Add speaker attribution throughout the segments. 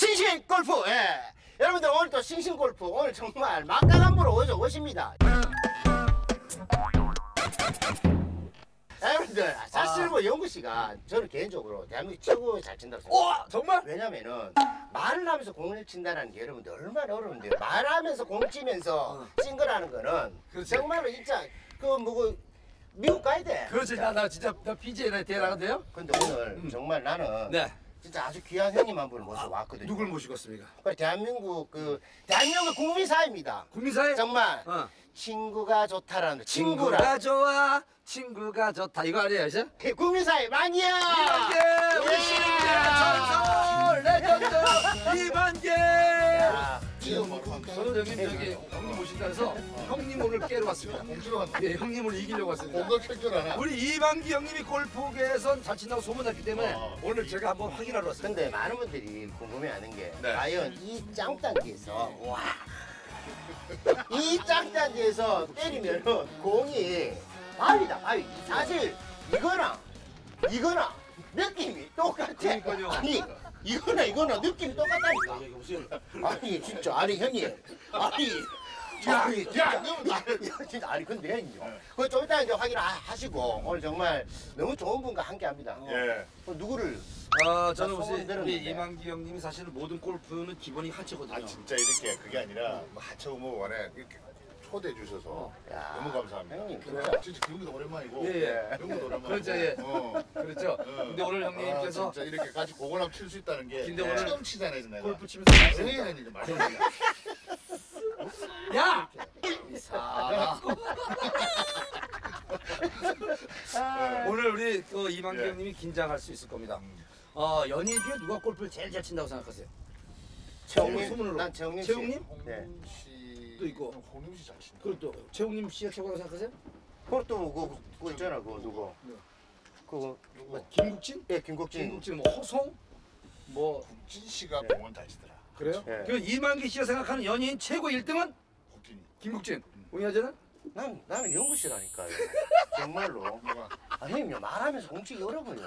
Speaker 1: 싱싱 골프 예. 여러분들 오늘 또 싱싱 골프 오늘 정말 막강한부로 오죠 오십니다. 여러분들 사실 뭐 영구 씨가 저는 개인적으로 대한민국 최고 잘 친다고 생각해요.
Speaker 2: 와 정말?
Speaker 1: 왜냐면은 말을 하면서 공을 친다는 게 여러분들 얼마나 어려운데요. 말하면서 공 치면서 싱글하는 거는
Speaker 2: 그렇지.
Speaker 1: 정말로 진짜 그 뭐고 미국 가야 돼.
Speaker 2: 그렇지 나, 나 진짜 나 PGA 대회 나가도
Speaker 1: 근데 오늘 정말 나는
Speaker 2: 네
Speaker 1: 진짜 아주 귀한 형님 한 분을 모시고 왔거든요.
Speaker 2: 누굴 모시고 왔습니까?
Speaker 1: 그 대한민국 그 대한민국 국민사위입니다.
Speaker 2: 국민사위?
Speaker 1: 정말
Speaker 2: 어.
Speaker 1: 친구가 좋다라는 친구라
Speaker 2: 친구가 좋아 친구가 좋다 이거 아니에요 이제?
Speaker 1: 국민사위 이만기야.
Speaker 2: 이만기 우리
Speaker 1: 예.
Speaker 2: 씨름의 전설 레전드 이만기
Speaker 1: 야,
Speaker 3: 지금
Speaker 2: 저는 형님 저기 형님 모신다 해서 형님 오늘 깨러 왔습니다
Speaker 3: 공주로 간다.
Speaker 2: 예 형님 오늘 이기려고 왔습니다
Speaker 3: 칠줄 알아.
Speaker 2: 우리 이만기 형님이 골프계에선 잘 친다고 소문났기 때문에
Speaker 3: 어.
Speaker 2: 오늘 제가 한번 확인하러 왔습니다
Speaker 1: 근데 많은 분들이 궁금해하는 게
Speaker 3: 네.
Speaker 1: 과연 이 짱단지에서 와. 이 짱단지에서 때리면은 공이 바위다 바위. 사실 이거랑 이거랑 느낌이 똑같아.
Speaker 2: 그러니까요.
Speaker 1: 아니 이거나 이거나 느낌이 똑같다니까. 아니 진짜. 아니 형님. 아니
Speaker 3: 야,
Speaker 1: 아니,
Speaker 3: 야,
Speaker 1: 진짜,
Speaker 3: 너 나를-
Speaker 1: 야, 진짜. 아니 근데 형님요 그거 좀 이따 이제 확인하시고 오늘 정말 너무 좋은 분과 함께합니다.
Speaker 3: 예.
Speaker 1: 어, 누구를?
Speaker 2: 아 저는 혹시 우리. 이만기 형님이 사실은 모든 골프는 기본이 하체거든요.
Speaker 3: 아 진짜 이렇게 그게 아니라 뭐 하체 우모원에 이렇게 초대해 주셔서
Speaker 1: 야,
Speaker 3: 너무 감사합니다.
Speaker 1: 형님,
Speaker 3: 진짜
Speaker 1: 진짜.
Speaker 3: 기분도 오랜만이고.
Speaker 2: 예, 예.
Speaker 3: 기분도 오랜만이고.
Speaker 2: 그렇죠, 예.
Speaker 3: 어.
Speaker 2: 그렇죠 근데 오늘 형님께서
Speaker 3: 아, 진짜 이렇게 같이 공을 한번 칠수 있다는 게
Speaker 2: 근데 오늘
Speaker 3: 처음 치잖아요, 내가.
Speaker 2: 골프 치면서
Speaker 3: 예, 이제 말도 안 돼.
Speaker 2: 야! 이 사람. 오늘 우리 그 이만기
Speaker 3: 예.
Speaker 2: 형님이 긴장할 수 있을 겁니다.
Speaker 3: 음.
Speaker 2: 어, 연예인 중에 누가 골프를 제일 잘 친다고 생각하세요?
Speaker 1: 최홍님
Speaker 2: 소문으로.
Speaker 1: 난 최홍님 씨
Speaker 2: 최홍님?
Speaker 1: 네
Speaker 2: 또 있고.
Speaker 3: 홍림 씨잘 친다.
Speaker 2: 그리고 또 최홍님 씨가 최고라고 생각하세요?
Speaker 1: 그것도 그거, 그거 있잖아 그거 누구
Speaker 3: 네.
Speaker 1: 그거
Speaker 3: 누구?
Speaker 2: 김국진?
Speaker 1: 예 김국진
Speaker 2: 김국진 뭐 허송? 뭐
Speaker 3: 국진 씨가
Speaker 1: 예.
Speaker 3: 공은 잘 치더라.
Speaker 2: 그래요?
Speaker 1: 예.
Speaker 2: 그 이만기 씨가 생각하는 연예인 최고 1등은
Speaker 3: 국진이.
Speaker 2: 김국진. 우리아저는
Speaker 1: 난 나는 영구 씨라니까요 정말로? 아 형님요 말하면서 공치기 어려워요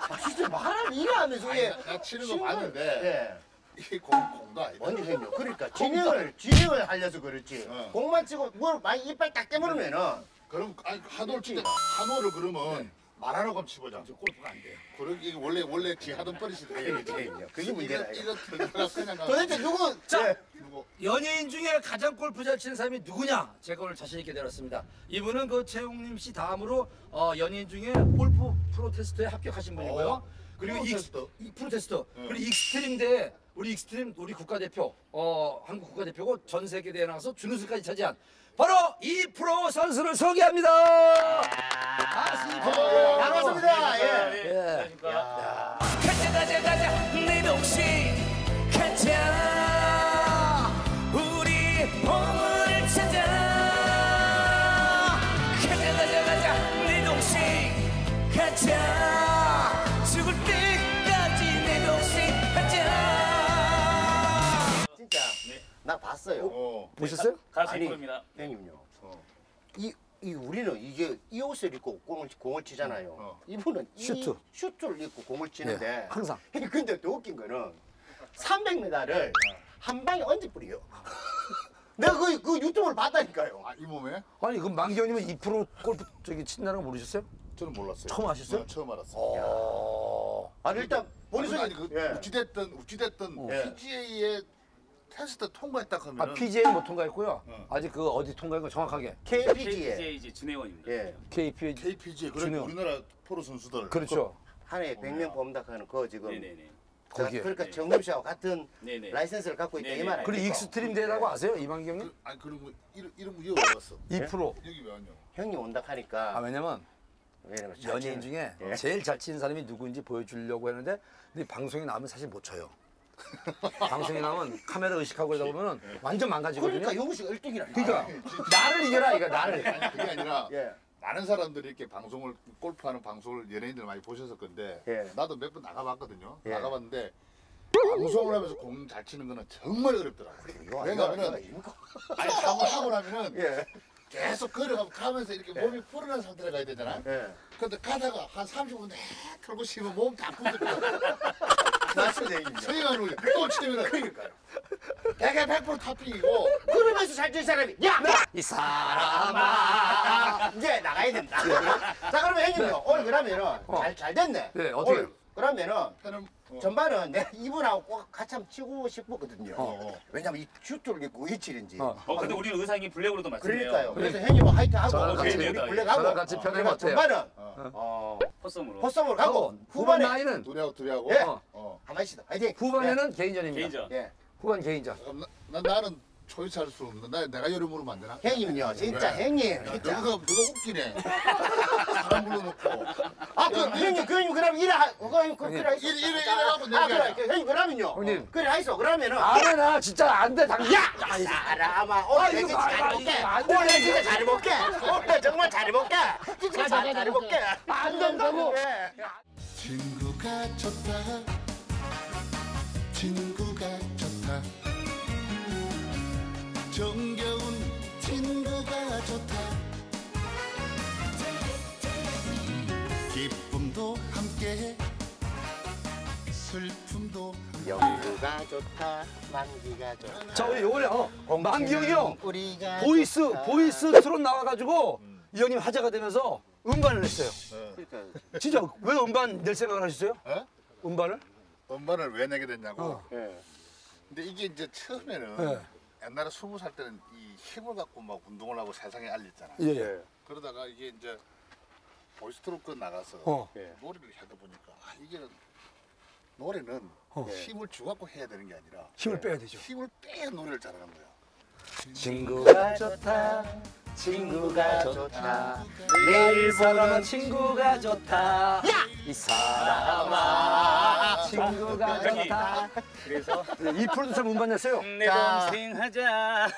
Speaker 1: 아 진짜 말하면 이거 하면서
Speaker 3: 아니,
Speaker 1: 예
Speaker 3: 나, 나 치는 거 봤는데
Speaker 1: 예.
Speaker 3: 이게 공 공도 아니다.
Speaker 1: 언니 형님 그러니까 진영을 진영을 하려서 그렇지
Speaker 3: 어.
Speaker 1: 공만 치고 뭘 많이 이빨 딱 깨물으면은
Speaker 3: 그럼 아니 한호를 치다 한호를 그러면 말하라고 한번 치보자.
Speaker 2: 저 골프가 안 돼요.
Speaker 3: 그러게 이게 원래 원래 지 하던 버릇이더래.
Speaker 1: 그게 문제다
Speaker 3: 이거
Speaker 1: 이거.
Speaker 3: 이거 들다가 그냥 가.
Speaker 1: 도대체 누구
Speaker 2: 자,
Speaker 1: 예.
Speaker 3: 누구?
Speaker 2: 연예인 중에 가장 골프 잘 치는 사람이 누구냐? 제가 오늘 자신 있게 내렸습니다. 이분은 그 최홍림 씨 다음으로 어, 연예인 중에 골프 프로 테스트에 합격하신 분이고요.
Speaker 3: 어,
Speaker 2: 그리고
Speaker 3: 프로
Speaker 2: 익-
Speaker 3: 테스트?
Speaker 2: 이 프로 테스트
Speaker 3: 응.
Speaker 2: 그리고 extreme 대회 우리 extreme 우리 국가대표 어 한국 국가대표고 전 세계 대회 나가서 준우승까지 차지한 바로 이 프로 선수를 소개합니다. 아.
Speaker 1: 아, 반갑습니다 예.
Speaker 2: 예.
Speaker 1: 야.
Speaker 4: 가자 가자 가자 내
Speaker 1: 나 봤어요
Speaker 3: 어.
Speaker 2: 보셨어요?
Speaker 5: 가수
Speaker 1: 아니,
Speaker 5: 프로입니다.
Speaker 1: 형님요
Speaker 3: 어.
Speaker 1: 이, 이 우리는 이게 이 옷을 입고 공을, 공을 치잖아요
Speaker 3: 어.
Speaker 1: 이분은
Speaker 2: 슈트.
Speaker 1: 이 슈트를 입고 공을 치는데
Speaker 2: 네, 항상.
Speaker 1: 근데 더 웃긴 거는 300m를 한 방에 언제 뿌려 내가 그, 그 유튜브를 봤다니까요
Speaker 3: 아, 이 몸에?
Speaker 2: 아니 그 만기 형님은 이 프로 골프 저기 친다는 거 모르셨어요?
Speaker 3: 저는 몰랐어요.
Speaker 2: 처음 아셨어요?
Speaker 3: 어, 처음 알았어요.
Speaker 2: 어.
Speaker 1: 아니 일단 본인
Speaker 3: 아니 그
Speaker 1: 예.
Speaker 3: 우찌됐든 우찌됐든
Speaker 2: 어.
Speaker 1: 예.
Speaker 3: PGA의 테스트 통과했다
Speaker 2: 아
Speaker 3: 하면은
Speaker 2: PGA 못 통과했고요.
Speaker 3: 어.
Speaker 2: 아직 그 어디 통과한 거 정확하게
Speaker 1: KPGA
Speaker 5: KPJ 이제 준회원입니다.
Speaker 1: 예.
Speaker 2: KPA
Speaker 3: KPGA 그런
Speaker 2: 준회원.
Speaker 3: 우리나라 프로 선수들
Speaker 2: 그렇죠.
Speaker 1: 한 해에 100명 뽑는다 하는 거 지금
Speaker 5: 네네네.
Speaker 2: 거기에.
Speaker 1: 그러니까
Speaker 5: 네.
Speaker 1: 홍림 씨하고 같은
Speaker 5: 네네.
Speaker 1: 라이센스를 갖고 있다 이
Speaker 5: 네네.
Speaker 1: 말 아닙니까?
Speaker 2: 그리고 extreme 대회라고 아세요, 이만기 형님?
Speaker 3: 그, 아니 그리고 이름 이름 여기 왜 왔어?
Speaker 2: 이 프로.
Speaker 3: 여기 왜 왔냐?
Speaker 1: 형님 온다 하니까
Speaker 2: 아 왜냐면 연예인 중에
Speaker 1: 예.
Speaker 2: 제일 잘 치는 사람이 누구인지 보여주려고 했는데 근데 방송에 나오면 사실 못 쳐요. 방송에 나오면 카메라 의식하고 그러다 보면은 완전 망가지거든요.
Speaker 1: 그러니까 영구 씨가 1등이라니까
Speaker 2: 그러니까 나를 이겨라 이거 나를.
Speaker 3: 아니 그게 아니라
Speaker 1: 예.
Speaker 3: 많은 사람들이 이렇게 방송을 골프하는 방송을 연예인들 많이 보셨을 건데
Speaker 1: 예.
Speaker 3: 나도 몇 번 나가봤거든요.
Speaker 1: 예.
Speaker 3: 나가봤는데 방송을 하면서 공 잘 치는 거는 정말 어렵더라고.
Speaker 1: 이거
Speaker 3: 왜냐면은 아니 한번 하고 나면은
Speaker 1: 예.
Speaker 3: 계속 걸어가면 가면서 이렇게 몸이 풀어난 상태로 가야 되잖아.
Speaker 1: 예.
Speaker 3: 근데 가다가 한 30분 내 털고 쉬면 몸다 굳을 거 야.
Speaker 1: 맞습니다 형님.
Speaker 3: 서희가 누구 또 치면
Speaker 1: 그러니까요.
Speaker 3: 대개 100% 탑핑이고
Speaker 1: 그러면서 살찐 사람이 야!
Speaker 2: 이
Speaker 1: 사람아 이제 나가야 된다. 자 그러면 형님요 오늘 그러면은 잘, 잘 됐네.
Speaker 2: 네, 어떻게?
Speaker 1: 오늘 그러면은
Speaker 3: 나는 어,
Speaker 1: 전반은 내가 이분하고 꼭 같이 한번 치고 싶었거든요.
Speaker 3: 어.
Speaker 1: 왜냐면 이 슈트를 입고 위칠인지.
Speaker 2: 어.
Speaker 5: 어 근데 우리 의상이 블랙으로도 맞네요.
Speaker 1: 그러니까요. 그래서 형님 뭐 화이트 하고
Speaker 2: 저랑
Speaker 1: 우리
Speaker 5: 같이-
Speaker 1: 블랙하고
Speaker 2: 저랑 같이 편하게 어때요?
Speaker 1: 전반은 어,
Speaker 5: 포섬으로.
Speaker 1: 포섬으로 가고
Speaker 2: 후반
Speaker 1: 후반에
Speaker 2: 나이는
Speaker 3: 둘이하고 둘이하고
Speaker 1: 예.
Speaker 2: 어.
Speaker 3: 어.
Speaker 1: 가만히 있어. 화이팅.
Speaker 2: 후반에는 개인전입니다.
Speaker 5: 개인전.
Speaker 1: 예.
Speaker 2: 후반 개인전.
Speaker 3: 그럼 나, 나 나는 초이스할 수 없는 나 내가 요리 물으면 안 되나?
Speaker 1: 형님요 진짜
Speaker 3: 왜?
Speaker 1: 형님 진짜.
Speaker 3: 너가 너가 웃기네. 사람 불러놓고.
Speaker 1: 아그 형님 그 형님 그럼 이래 하 그거 그 그래
Speaker 3: 이래, 이래, 이래 하고
Speaker 1: 아
Speaker 3: 내가
Speaker 1: 그래 그 형님 그러면요.
Speaker 2: 형님.
Speaker 1: 그래 하이소 그러면은
Speaker 2: 안해 나 진짜 안돼 당신.
Speaker 1: 야! 이 사람아 오늘
Speaker 2: 아,
Speaker 1: 내
Speaker 2: 이거
Speaker 1: 진짜
Speaker 2: 봐,
Speaker 1: 잘
Speaker 2: 아,
Speaker 1: 해볼게
Speaker 2: 이거 안 돼.
Speaker 1: 오늘 진짜 잘 해볼게 오늘 정말 잘 해볼게 진짜 잘, 잘 해볼게 안 된다고
Speaker 3: 친구가 좋다. 친구 정겨운 친구가 좋다. 기쁨도 함께 슬픔도
Speaker 1: 영구가 좋다 만기가 좋다
Speaker 2: 자 우리 요번에 어, 만기 형이 형
Speaker 1: 우리가
Speaker 2: 보이스
Speaker 1: 좋다.
Speaker 2: 보이스 트롯 나와가지고 이 형님 화제가 되면서 음반을 냈어요.
Speaker 1: 그러니까,
Speaker 2: 진짜 왜 음반 낼 생각을 하셨어요?
Speaker 3: 어?
Speaker 2: 음반을?
Speaker 3: 음반을 왜 내게 됐냐고.
Speaker 2: 어.
Speaker 1: 예.
Speaker 3: 근데 이게 이제 처음에는
Speaker 2: 네.
Speaker 3: 옛날에 스무 살 때는 이 힘을 갖고 막 운동을 하고 세상에 알렸잖아.
Speaker 2: 예. 예.
Speaker 3: 그러다가 이게 이제 보이스트로크 나가서
Speaker 2: 어.
Speaker 1: 예.
Speaker 3: 노래를 하다 보니까 아, 이게 노래는
Speaker 2: 어.
Speaker 3: 힘을 주갖고 해야 되는 게 아니라
Speaker 2: 힘을 빼야 되죠.
Speaker 3: 힘을 빼야 노래를 잘하는 거야.
Speaker 2: 친구가 좋다. 친구가 좋다. 매일 보는 친구가 좋다. 이 사람아 친구가
Speaker 5: 형님.
Speaker 2: 좋다.
Speaker 5: 그래서
Speaker 2: 이 프로듀서 음반 냈어요.
Speaker 5: 내
Speaker 1: 자.
Speaker 5: 동생 하자.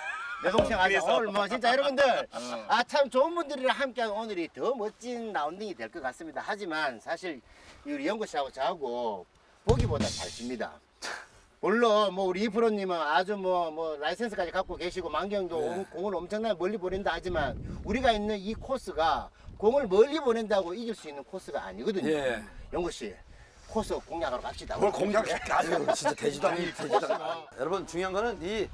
Speaker 1: 내 동생
Speaker 5: 그래서.
Speaker 1: 오늘 뭐 진짜 여러분들
Speaker 3: 어.
Speaker 1: 아참 좋은 분들이랑 함께한 오늘이 더 멋진 라운딩이 될 것 같습니다 하지만 사실 이 우리 영구 씨하고 저하고 보기보다 잘 칩니다 물론 뭐 우리 이프로님은 아주 뭐뭐 라이센스까지 갖고 계시고 만경도
Speaker 2: 네.
Speaker 1: 공을 엄청나게 멀리 보낸다 하지만 우리가 있는 이 코스가 공을 멀리 보낸다고 이길 수 있는 코스가 아니거든요
Speaker 2: 예.
Speaker 1: 영구 씨 코스 공략하러 갑시다
Speaker 2: 뭘 공략 아주 진짜 되지도 않는 되지도 않는. 여러분 중요한 거는 이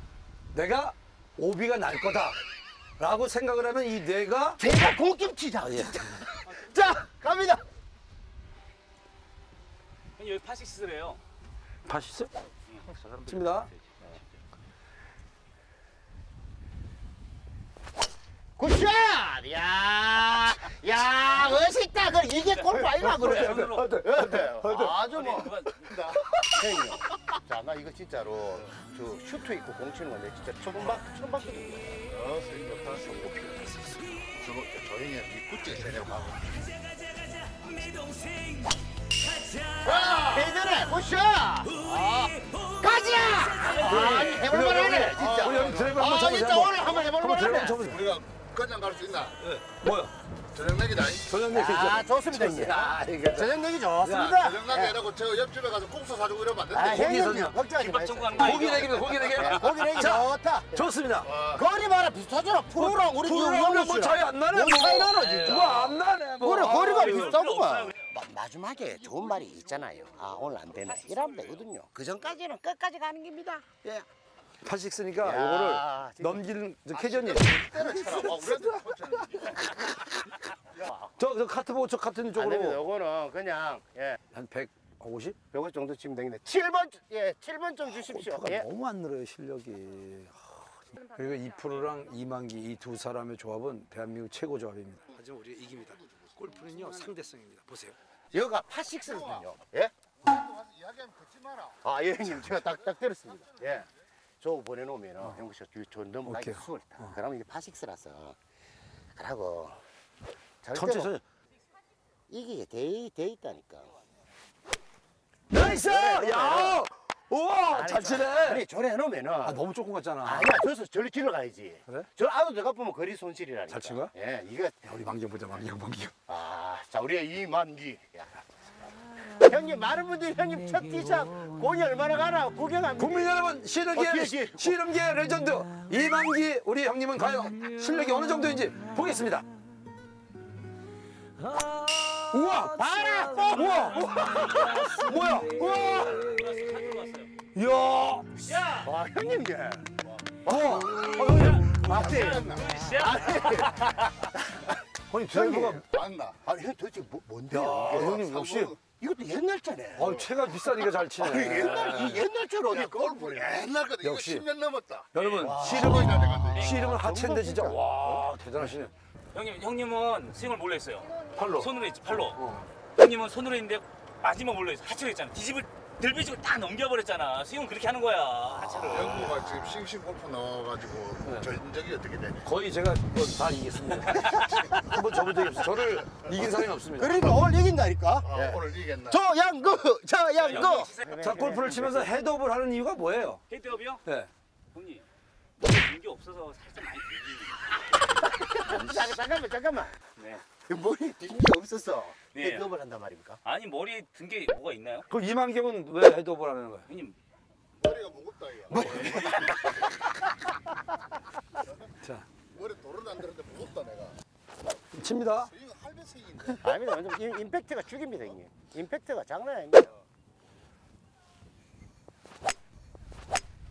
Speaker 2: 내가 오비가 날 거다 라고 생각을 하면 이 뇌가
Speaker 1: 제가 공김치자
Speaker 2: 예.
Speaker 1: 자 갑니다
Speaker 5: 여기 파식스래요.
Speaker 2: 다시 있어요? 칩니다.
Speaker 1: 굿샷! 야, 야, 멋있다. 그 이게 골프 아니라 그래.
Speaker 5: 손으로.
Speaker 1: 어때? 아주
Speaker 5: 아니,
Speaker 1: 뭐. 형님, 자, 나 이거 진짜로 저 슈트 입고 공 치는 건데 진짜 처음 봤, 처음 봤거든요.
Speaker 3: 어, 스윙 좋다. 저거 조용히 해. 이 굿즈에 세려고 하고.
Speaker 1: 대전에! 아, 가자! 아니, 해볼만 하네, 진짜.
Speaker 2: 우리 형 드라이브 한번
Speaker 1: 아,
Speaker 2: 쳐보세요.
Speaker 1: 진짜 오늘 한번 해볼만 하네.
Speaker 3: 우리가 그냥 갈수 있나?
Speaker 2: 뭐야?
Speaker 3: 저녁 내기다.
Speaker 2: 저녁 내기
Speaker 1: 아, 좋습니다, 형님.
Speaker 2: 아, 이거
Speaker 1: 저녁 내기 좋습니다.
Speaker 3: 저녁 내기 해놓고 저 옆집에 가서 국수 사주고 이러면 안
Speaker 1: 아,
Speaker 3: 되는데.
Speaker 1: 형님, 걱정하지 마세요.
Speaker 5: 거
Speaker 2: 고기? 내기입니다. 고기 내기.
Speaker 1: 고기 내기
Speaker 2: 자,
Speaker 1: 좋다.
Speaker 2: 좋습니다.
Speaker 1: 거리 봐라 비슷하잖아. 프로랑 우리
Speaker 2: 프로랑 뭐 차이 안 나네.
Speaker 1: 뭐 차이 나노 진짜.
Speaker 2: 뭐안 나네. 뭐.
Speaker 1: 그래 거리가
Speaker 2: 아,
Speaker 1: 비슷하구만. 마, 마지막에 좋은 말이 있잖아요. 아 오늘 안 되네. 이러면 되거든요. 그 전까지는 끝까지 가는 겁니다. 예.
Speaker 2: 86쓰니까
Speaker 1: 야,
Speaker 2: 요거를. 넘기는 저 캐전님.
Speaker 3: 때려쳐라. 와, 우리한테 터치하는
Speaker 2: 저, 저 카트 보고 저 카트
Speaker 1: 안 됩니다.
Speaker 2: 쪽으로
Speaker 1: 요거는 그냥 예.
Speaker 2: 한 150?
Speaker 1: 150 정도 치면 되겠네. 7번 예, 7번 좀 주십시오.
Speaker 2: 골프가
Speaker 1: 예.
Speaker 2: 너무 안 늘어요 실력이. 하, 그리고 이프로랑 이만기 이 두 사람의 조합은 대한민국 최고 조합입니다. 하지만 우리가 이깁니다. 골프는요 상대성입니다. 보세요.
Speaker 1: 여기가 파6거든요. 예?
Speaker 3: 이야기하면 듣지 마라.
Speaker 1: 아, 예, 형님 제가 딱 딱 들었습니다. 예. 저 보내놓으면 은 형부 씨가 저 넘어가기
Speaker 2: 어. 오케이.
Speaker 1: 수월다. 그러면 이게 파6라서 그러고
Speaker 2: 천천히.
Speaker 1: 이게 돼, 돼 있다니까.
Speaker 2: Nice! 야! 우와 잘 치네.
Speaker 1: 아니 저래 해놓으면은
Speaker 2: 아 너무 조금 같잖아.
Speaker 1: 아니야 저서 저리 질러 가야지.
Speaker 2: 그래?
Speaker 1: 저 안으로 들어가 보면 거리 손실이라니까.
Speaker 2: 잘 친 거야?
Speaker 1: 예, 이거
Speaker 2: 야, 우리 만기 보자 만기 만기.
Speaker 1: 아, 자 우리의 이만기. 야. 형님 많은 분들이 형님 첫 tee shot 공이 얼마나 가나 구경합니다.
Speaker 2: 국민 여러분 실력의
Speaker 1: 시-
Speaker 2: 실험계의 레전드 이만기 우리 형님은 과연 실력이 어느 정도인지 보겠습니다.
Speaker 4: 아
Speaker 2: 우와!
Speaker 1: 봐라!
Speaker 2: 우와! 뭐야? 우와! 이야!
Speaker 5: 야!
Speaker 1: 와 형님 게
Speaker 2: 어! 어, 형님!
Speaker 1: 아니
Speaker 2: 아니, 드라이버가.
Speaker 3: 맞나?
Speaker 1: 아니 형 도대체 뭐, 뭔데요?
Speaker 2: 형님, 역시.
Speaker 1: 이것도 옛날 차네.
Speaker 2: 아, 채가 비싸니까 잘 치네.
Speaker 1: 아니 옛날 이 옛날 차로 어디
Speaker 3: 골프 옛날 거다. 이거
Speaker 2: 역시.
Speaker 3: 10년 넘었다.
Speaker 2: 여러분,
Speaker 3: 시름이 다 돼간다.
Speaker 2: 씨름은 하체인데 진짜, 와, 대단하시네.
Speaker 5: 형님, 형님은 스윙을 몰래 했어요.
Speaker 2: 팔로.
Speaker 5: 손으로 했지, 팔로. 형님은 손으로 했는데 마지막 몰래 했어. 하체로 했잖아. 뒤집을 들비지고 딱 넘겨버렸잖아. 스윙은 그렇게 하는 거야, 하체를.
Speaker 3: 영구가 지금 싱싱 골프 넣어가지고 전적이 어떻게 되냐?
Speaker 2: 거의 제가 뭐다 이겼습니다. 한 번 접은 적이 없어요. 저를 이긴 사람이 없습니다.
Speaker 1: 그러니까 오늘 이긴다니까.
Speaker 3: 아,
Speaker 1: 예.
Speaker 3: 오늘 이겼나?
Speaker 1: 저 양구 저 양구.
Speaker 2: 자, 골프를 치면서 헤드업을 하는 이유가 뭐예요?
Speaker 5: 헤드업이요?
Speaker 2: 네.
Speaker 5: 형님, 든게 없어서 살짝 많이 들리는
Speaker 1: 잠깐 잠깐만 잠깐만.
Speaker 5: 네.
Speaker 1: 머리 뒷게 없어 서
Speaker 5: 네.
Speaker 1: 헤드업을 한단 말입니까?
Speaker 5: 아니, 머리에 든 게 뭐가 있나요?
Speaker 2: 그럼 이만경은 왜 헤드업을 하는 거예요?
Speaker 5: 형님,
Speaker 3: 머리가 무겁다 이거.
Speaker 2: 자,
Speaker 3: 머리 도를 안 들었는데 무겁다 내가.
Speaker 2: 칩니다.
Speaker 3: 이거 할배색인데.
Speaker 1: 아닙니다. 완전 임- 임팩트가 죽입니다 형님. 임팩트가 장난 아닙니다.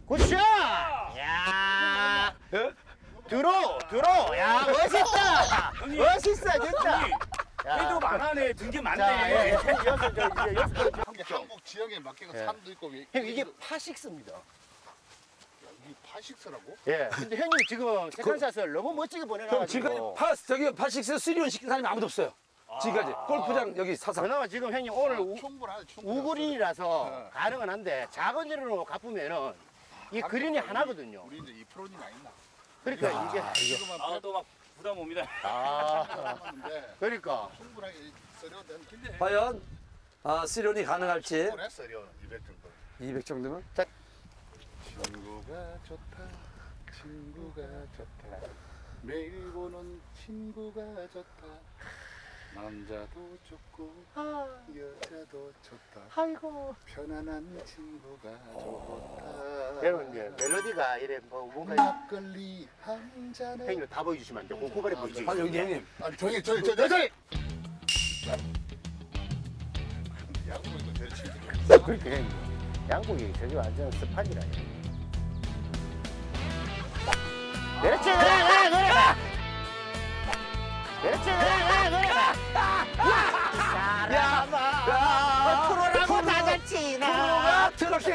Speaker 1: 굿샷! 야
Speaker 2: 예?
Speaker 1: 들어 들어 야 멋있다. 멋있어 진짜.
Speaker 5: 형님,
Speaker 1: 야.
Speaker 5: 헤드업 안 하네. 든게
Speaker 1: 자,
Speaker 5: 많네.
Speaker 1: 예, 예.
Speaker 3: 한국, 지역에
Speaker 1: 예.
Speaker 3: 산도 있고 이-
Speaker 1: 형 이게 파식스입니다.
Speaker 3: 이게 파식스라고?
Speaker 1: 예. 근데 형님 지금 세컨샷을 너무 멋지게
Speaker 2: 형
Speaker 1: 보내놔가지고.
Speaker 2: 지금 파 저기 파식스 쓰리온 시킨 사람이 아무도 없어요. 지금까지 골프장 여기 사상.
Speaker 1: 그나마 지금 형님 오늘 우,
Speaker 3: 충분하네 충분해.
Speaker 1: 우그린이라서
Speaker 3: 네.
Speaker 1: 가능은 한데 작은 일로 갚으면은 이 그린이 하나거든요.
Speaker 3: 우리 이제 이 프로님 아니나.
Speaker 1: 그러니까 이게
Speaker 3: 지금은
Speaker 5: 아, 또막 부담 옵니다.
Speaker 1: 아. 그러니까.
Speaker 3: 충분하게 쓰려도 되는데
Speaker 2: 과연 아, 쓰리온이 가능할지.
Speaker 3: 충분해 쓰려 200 정도.
Speaker 2: 200 정도면?
Speaker 3: 친구가 좋다 친구가 좋다. 매일 보는 친구가 좋다 남자도 좋고 여자도 좋다
Speaker 1: 아이고
Speaker 3: 편안한 친구가 좋다
Speaker 1: 여러분 이제 멜로디가 이래 뭐 뭔가
Speaker 3: 막걸리 한 잔에
Speaker 1: 형님 다 보여주시면 안 돼. 고구발에 보이지.
Speaker 2: 아 여기 형님
Speaker 3: 아니 저기 저기 저기 저기 야구 이거 제일 치기
Speaker 1: 그렇게 해. 양복이 저기 완전 스판이라. 그렇지 그래 그래 그래. 그렇지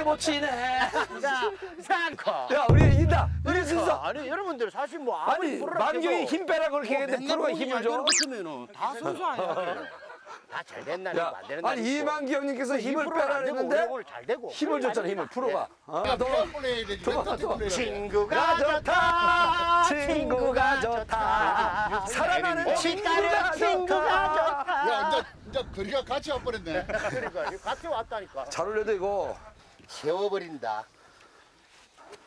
Speaker 2: 못 치네.
Speaker 1: 산코.
Speaker 2: 야 우리 이긴다. 우리 진짜.
Speaker 1: 아니 여러분들 사실 뭐 아무리
Speaker 2: 아니 만경이 힘 빼라 그렇게 했는데 프로가 힘을 줘.
Speaker 1: 붙으면은 다 선수 아니야. 다잘 된다
Speaker 2: 야,
Speaker 1: 안 되는
Speaker 2: 아니 이만기 형님께서 힘을 빼라 했는데
Speaker 1: 오늘 잘 되고
Speaker 2: 힘을 줬잖아 힘을 프로가. 아, 도망가.
Speaker 3: 플레이
Speaker 1: 친구가 좋다
Speaker 2: 친구가 좋다. 사랑하는 친구가
Speaker 1: 친구가
Speaker 2: 좋다.
Speaker 3: 야 이제 이제 거리가 같이 와버렸네
Speaker 1: 그러니까 같이 왔다니까
Speaker 2: 잘 올려도 이거.
Speaker 1: 세워버린다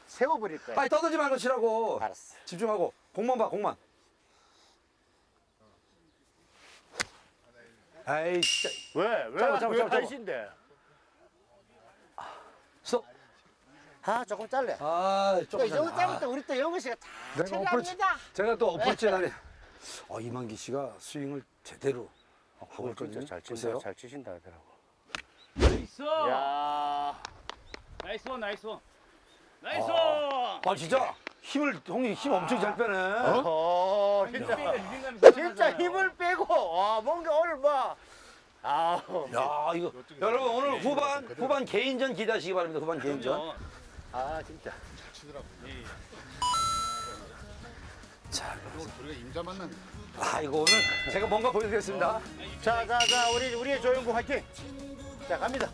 Speaker 1: 세워버릴 거야
Speaker 2: 빨리 떠들지 말고 치라고.
Speaker 1: 알았어
Speaker 2: 집중하고 공만 봐 공만. 아이 진짜.
Speaker 1: 왜 왜
Speaker 2: 잡아, 잡아,
Speaker 1: 왜
Speaker 2: 잡아, 잡아.
Speaker 1: 팔신데
Speaker 2: 스톱.
Speaker 1: 아 조금 잘래 아또이 정도 때부터 우리 또 영우 씨가 잘
Speaker 2: 내가 어프로치
Speaker 1: 쳐납니다
Speaker 2: 제가 또 어프로치 날에 어, 이만기 씨가 스윙을 제대로 하고 있거든요.
Speaker 1: 잘
Speaker 2: 보세요.
Speaker 1: 친다 잘 치신다 하더라고
Speaker 5: 나이스!
Speaker 1: 야
Speaker 5: 나이스 원, 나이스 원. 나이스!
Speaker 2: 아 진짜 힘을 형님 힘 엄청 잘 빼네.
Speaker 1: 어,
Speaker 5: 진짜
Speaker 1: 진짜
Speaker 5: 유진감이
Speaker 1: 진짜. 힘을 빼고 와 뭔가 오늘 뭐 아우
Speaker 2: 야 이거 여러분 오늘 후반 후반 개인전 기대하시기 바랍니다. 후반 개인전.
Speaker 5: 그럼요.
Speaker 1: 아 진짜
Speaker 3: 치더라고
Speaker 2: 자,
Speaker 3: 오늘 우리가 임자 만난
Speaker 2: 아 이거 오늘 제가 뭔가 보여드리겠습니다.
Speaker 1: 자 자 자 우리 우리의 조영구 화이팅 자 갑니다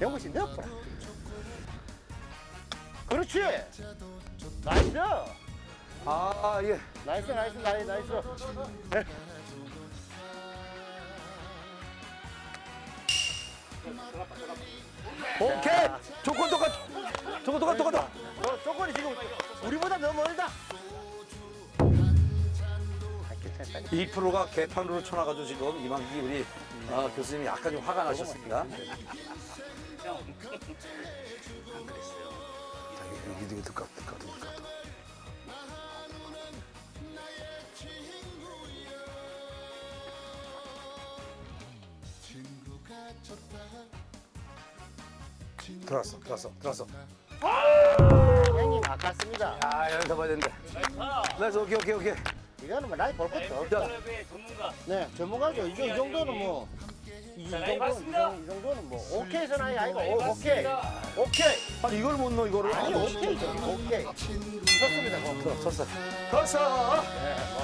Speaker 1: 영구 씨 넣어보라 그렇지 nice
Speaker 2: 아 예.
Speaker 1: nice nice nice nice 네.
Speaker 2: 오케이. 조건 똑같. 조건 똑같 똑같다.
Speaker 1: 너 조건이 지금 우리보다 너무 멀다 아, 괜찮다
Speaker 2: 2%가 개판으로 쳐나가지고 지금 이만기 우리 아, 교수님이 약간 좀 화가 나셨습니다. 안 그랬어요. 자기 이득이 두껍두껍 두껍. 들어왔어, 들어왔어, 들어왔어.
Speaker 1: 형님 아깝습니다.
Speaker 2: 아 연습해야 되는데. 네, nice, 오케이, 오케이, 오케이.
Speaker 1: 이거는 뭐 나이 볼 것도 없다.
Speaker 5: 전문가.
Speaker 1: 네, 전문가죠. 이 정도는 뭐. 이, 이
Speaker 5: 자,
Speaker 1: 정도는,
Speaker 5: 이, 봤습니다.
Speaker 1: 정- 이 정도 는 뭐. 오케이서 나이 아이가. 오, 오케이.
Speaker 5: 봤습니다.
Speaker 1: 오케이.
Speaker 2: 아니, 이걸 못 넣어, 이거를.
Speaker 1: 아니, 오케이. 오케이. 좋습니다. 그럼.
Speaker 2: 섰어. 섰어.
Speaker 1: 네, 뭐.